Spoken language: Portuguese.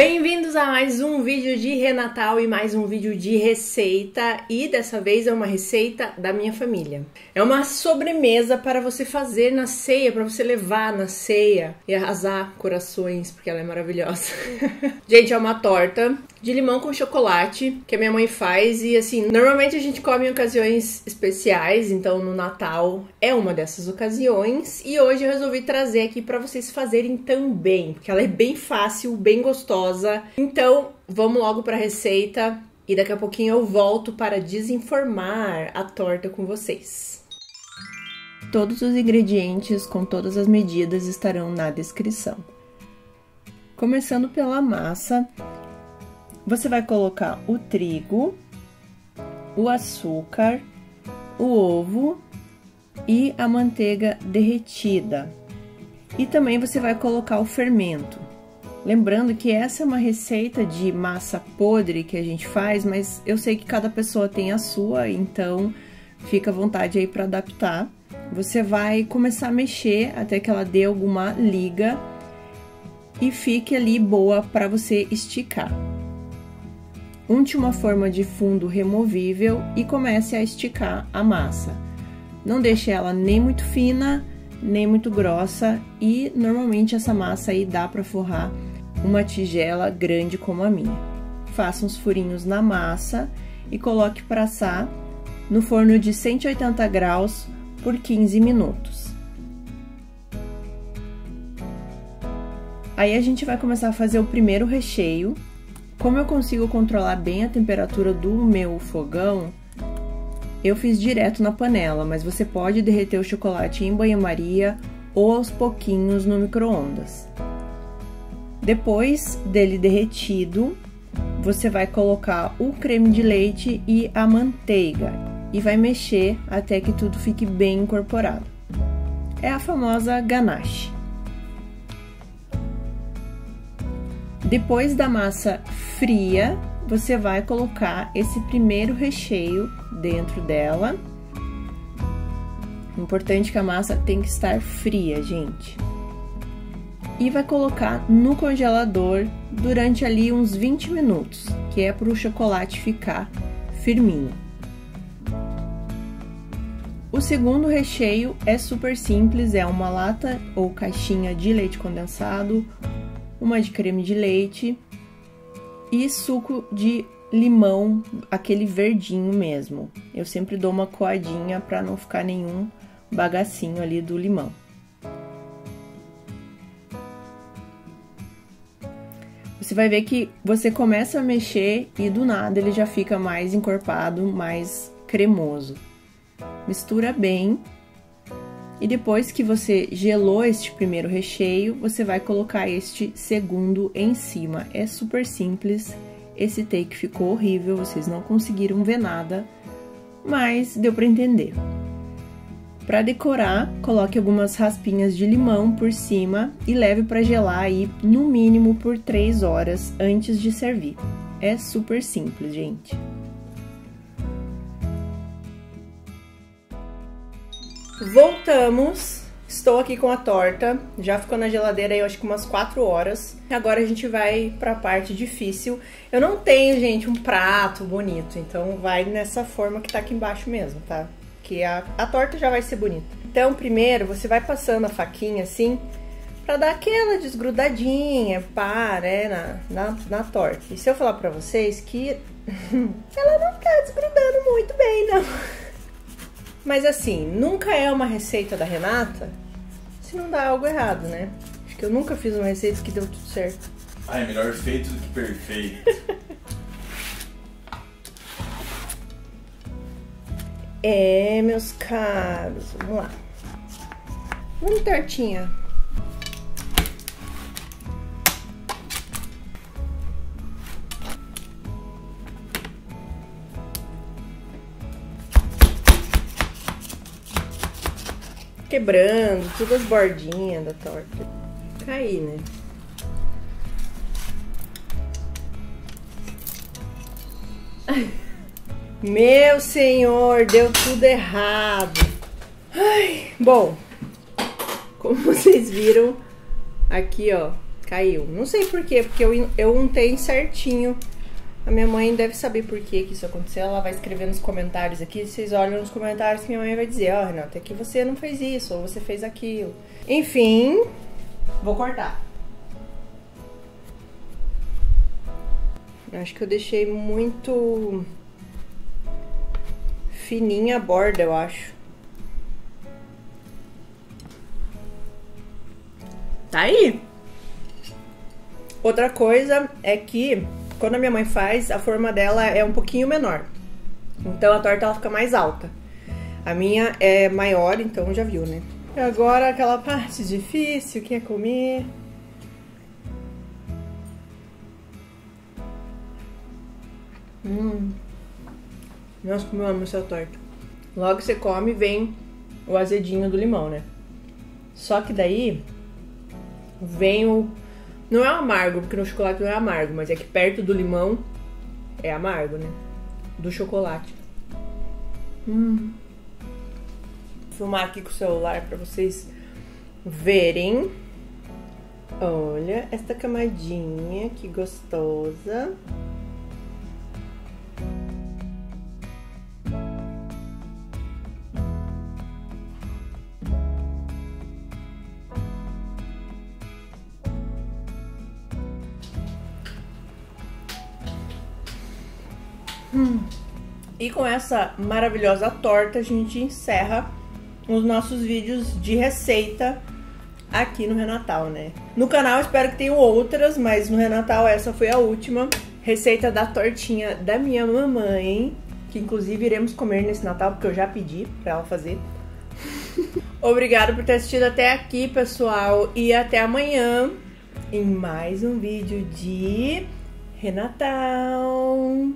Bem-vindos a mais um vídeo de Renatal e mais um vídeo de receita e dessa vez é uma receita da minha família. É uma sobremesa para você fazer na ceia, para você levar na ceia e arrasar corações, porque ela é maravilhosa. Gente, é uma torta de limão com chocolate que a minha mãe faz e assim, normalmente a gente come em ocasiões especiais, então no Natal é uma dessas ocasiões e hoje eu resolvi trazer aqui para vocês fazerem também, porque ela é bem fácil, bem gostosa. Então, vamos logo para a receita e daqui a pouquinho eu volto para desenformar a torta com vocês. Todos os ingredientes com todas as medidas estarão na descrição. Começando pela massa, você vai colocar o trigo, o açúcar, o ovo e a manteiga derretida. E também você vai colocar o fermento. Lembrando que essa é uma receita de massa podre que a gente faz, mas eu sei que cada pessoa tem a sua, então fica à vontade aí para adaptar. Você vai começar a mexer até que ela dê alguma liga e fique ali boa para você esticar. Unte uma forma de fundo removível e comece a esticar a massa. Não deixe ela nem muito fina, nem muito grossa e normalmente essa massa aí dá para forrar uma tigela grande como a minha. Faça uns furinhos na massa e coloque para assar no forno de 180 graus por 15 minutos. Aí a gente vai começar a fazer o primeiro recheio, como eu consigo controlar bem a temperatura do meu fogão, eu fiz direto na panela, mas você pode derreter o chocolate em banho-maria ou aos pouquinhos no micro-ondas. Depois dele derretido, você vai colocar o creme de leite e a manteiga e vai mexer até que tudo fique bem incorporado. É a famosa ganache. Depois da massa fria, você vai colocar esse primeiro recheio dentro dela. Importante que a massa tem que estar fria, gente. E vai colocar no congelador durante ali uns 20 minutos, que é para o chocolate ficar firminho. O segundo recheio é super simples, é uma lata ou caixinha de leite condensado uma de creme de leite e suco de limão, aquele verdinho mesmo. Eu sempre dou uma coadinha para não ficar nenhum bagacinho ali do limão. Você vai ver que você começa a mexer e do nada ele já fica mais encorpado, mais cremoso. Mistura bem e depois que você gelou este primeiro recheio, você vai colocar este segundo em cima. É super simples. Esse take ficou horrível, vocês não conseguiram ver nada, mas deu para entender. Para decorar, coloque algumas raspinhas de limão por cima e leve para gelar aí no mínimo por 3 horas antes de servir. É super simples, gente. Voltamos. Estou aqui com a torta. Já ficou na geladeira aí, acho que umas 4 horas. Agora a gente vai para a parte difícil. Eu não tenho, gente, um prato bonito, então vai nessa forma que tá aqui embaixo mesmo, tá? Que a, a torta já vai ser bonita. Então, primeiro, você vai passando a faquinha assim, pra dar aquela desgrudadinha, pá, né, na, na, na torta. E se eu falar pra vocês que ela não tá desgrudando muito bem, não. Mas assim, nunca é uma receita da Renata se não dá algo errado, né? Acho que eu nunca fiz uma receita que deu tudo certo. Ah, é melhor feito do que perfeito. é, meus caros, vamos lá. Vamos tortinha. Quebrando, todas as bordinhas da torta. Cair, né? Meu senhor, deu tudo errado. Ai, bom, como vocês viram, aqui ó, Caiu. Não sei por quê, porque eu, eu untei certinho. A minha mãe deve saber por que que isso aconteceu. Ela vai escrever nos comentários aqui. Vocês olham nos comentários que minha mãe vai dizer: Ó, oh, Renata, é que você não fez isso, ou você fez aquilo. Enfim, vou cortar. Acho que eu deixei muito fininha a borda, eu acho. Tá aí. Outra coisa é que quando a minha mãe faz, a forma dela é um pouquinho menor. Então a torta ela fica mais alta. A minha é maior, então já viu, né? E agora aquela parte difícil que é comer. Hum. Nossa, como eu amo essa torta. Logo que você come, vem o azedinho do limão, né? Só que daí vem o. Não é amargo, porque no chocolate não é amargo, mas é que perto do limão é amargo, né? Do chocolate. Hum. Vou filmar aqui com o celular para vocês verem. Olha esta camadinha que gostosa. Hum. E com essa maravilhosa torta, a gente encerra os nossos vídeos de receita aqui no Renatal, né? No canal espero que tenham outras, mas no Renatal essa foi a última. Receita da tortinha da minha mamãe, que inclusive iremos comer nesse Natal, porque eu já pedi pra ela fazer. Obrigado por ter assistido até aqui, pessoal, e até amanhã em mais um vídeo de Renatal.